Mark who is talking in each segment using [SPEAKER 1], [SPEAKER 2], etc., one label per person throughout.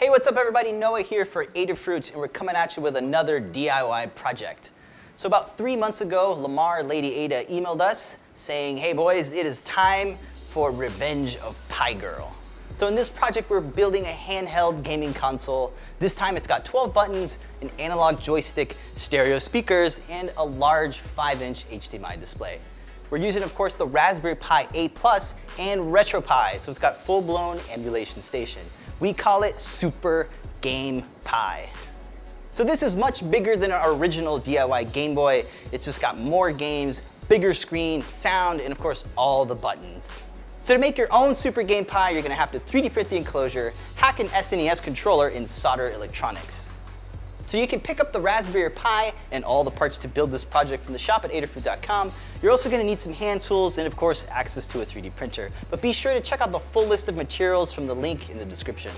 [SPEAKER 1] Hey, what's up everybody? Noe here for Adafruit, and we're coming at you with another DIY project. So about three months ago, Limor Lady Ada emailed us saying, hey boys, it is time for Revenge of PiGRRL. So in this project, we're building a handheld gaming console. This time it's got 12 buttons, an analog joystick, stereo speakers, and a large 5-inch HDMI display. We're using, of course, the Raspberry Pi A Plus and RetroPie, so it's got full-blown EmulationStation. We call it Super Game Pi. So this is much bigger than our original DIY Game Boy. It's just got more games, bigger screen, sound, and of course all the buttons. So to make your own Super Game Pi, you're gonna have to 3D print the enclosure, hack an SNES controller, and solder electronics. So you can pick up the Raspberry Pi and all the parts to build this project from the shop at Adafruit.com. You're also gonna need some hand tools and of course access to a 3D printer. But be sure to check out the full list of materials from the link in the description.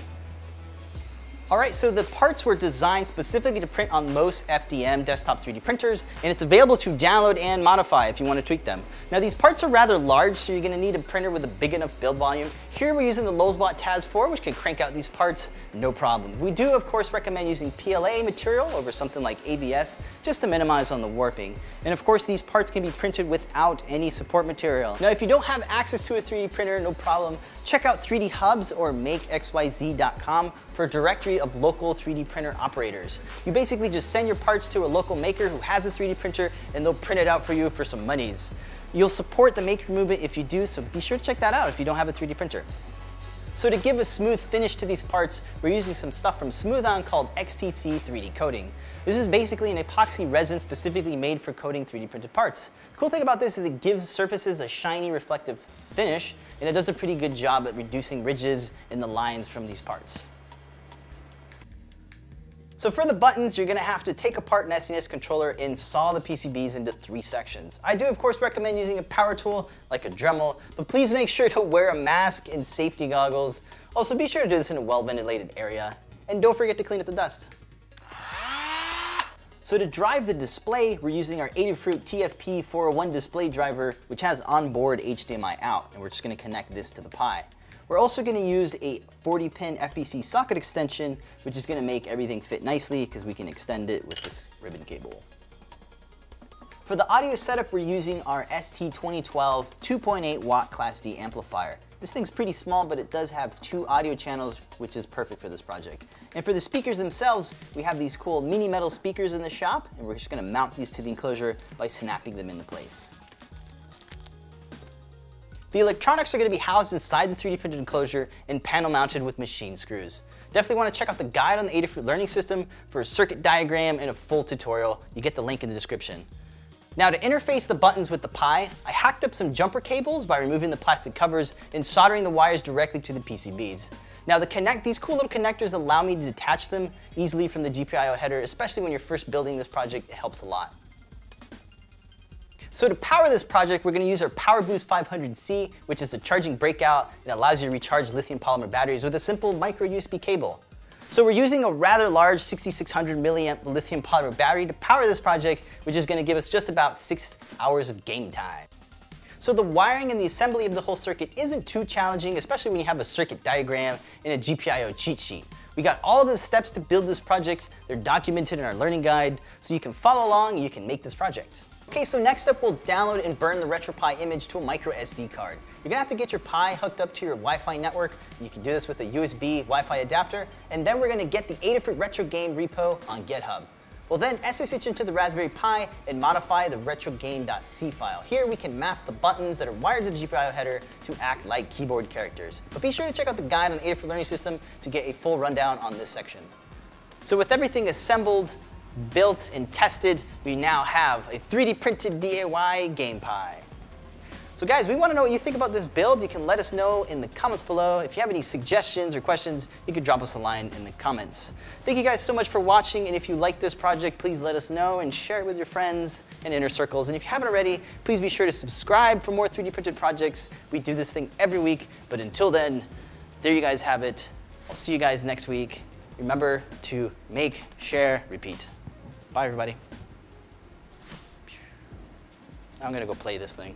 [SPEAKER 1] All right, so the parts were designed specifically to print on most FDM desktop 3D printers, and it's available to download and modify if you want to tweak them. Now these parts are rather large, so you're to need a printer with a big enough build volume. Here we're using the Lulzbot Taz 4, which can crank out these parts no problem. We do, of course, recommend using PLA material over something like ABS, just to minimize on the warping. And of course, these parts can be printed without any support material. Now, if you don't have access to a 3D printer, no problem. Check out 3D Hubs or MakeXYZ.com for a directory of local 3D printer operators. You basically just send your parts to a local maker who has a 3D printer and they'll print it out for you for some monies. You'll support the maker movement if you do, so be sure to check that out if you don't have a 3D printer. So to give a smooth finish to these parts, we're using some stuff from Smooth-On called XTC 3D Coating. This is basically an epoxy resin specifically made for coating 3D printed parts. The cool thing about this is it gives surfaces a shiny reflective finish, and it does a pretty good job at reducing ridges in the lines from these parts. So for the buttons, you're gonna have to take apart an SNES controller and saw the PCBs into three sections. I do, of course, recommend using a power tool like a Dremel, but please make sure to wear a mask and safety goggles. Also, be sure to do this in a well-ventilated area, and don't forget to clean up the dust. So to drive the display, we're using our Adafruit TFP401 display driver, which has onboard HDMI out, and we're just gonna connect this to the Pi. We're also gonna use a 40 pin FPC socket extension, which is gonna make everything fit nicely because we can extend it with this ribbon cable. For the audio setup, we're using our TS2012 2.8 watt Class D amplifier. This thing's pretty small, but it does have two audio channels, which is perfect for this project. And for the speakers themselves, we have these cool mini metal speakers in the shop, and we're just gonna mount these to the enclosure by snapping them into place. The electronics are going to be housed inside the 3D printed enclosure and panel mounted with machine screws. Definitely want to check out the guide on the Adafruit Learning System for a circuit diagram and a full tutorial. You get the link in the description. Now to interface the buttons with the Pi, I hacked up some jumper cables by removing the plastic covers and soldering the wires directly to the PCBs. Now the connect, these cool little connectors allow me to detach them easily from the GPIO header, especially when you're first building this project, it helps a lot. So to power this project, we're gonna use our PowerBoost 500C, which is a charging breakout and allows you to recharge lithium polymer batteries with a simple micro USB cable. So we're using a rather large 6600 milliamp lithium polymer battery to power this project, which is gonna give us just about six hours of game time. So the wiring and the assembly of the whole circuit isn't too challenging, especially when you have a circuit diagram and a GPIO cheat sheet. We got all the steps to build this project. They're documented in our learning guide, so you can follow along and you can make this project. Okay, so next up we'll download and burn the RetroPie image to a micro SD card. You're gonna have to get your Pi hooked up to your Wi-Fi network. You can do this with a USB Wi-Fi adapter, and then we're gonna get the Adafruit Retro Game repo on GitHub. We'll then SSH into the Raspberry Pi and modify the retrogame.c file. Here we can map the buttons that are wired to the GPIO header to act like keyboard characters. But be sure to check out the guide on the Adafruit Learning System to get a full rundown on this section. So with everything assembled, built and tested, we now have a 3D printed DIY Game Pi. So guys, we want to know what you think about this build. You can let us know in the comments below. If you have any suggestions or questions, you can drop us a line in the comments. Thank you guys so much for watching, and if you like this project, please let us know and share it with your friends and inner circles. And if you haven't already, please be sure to subscribe for more 3D printed projects. We do this thing every week, but until then, there you guys have it. I'll see you guys next week. Remember to make, share, repeat. Bye, everybody. I'm gonna go play this thing.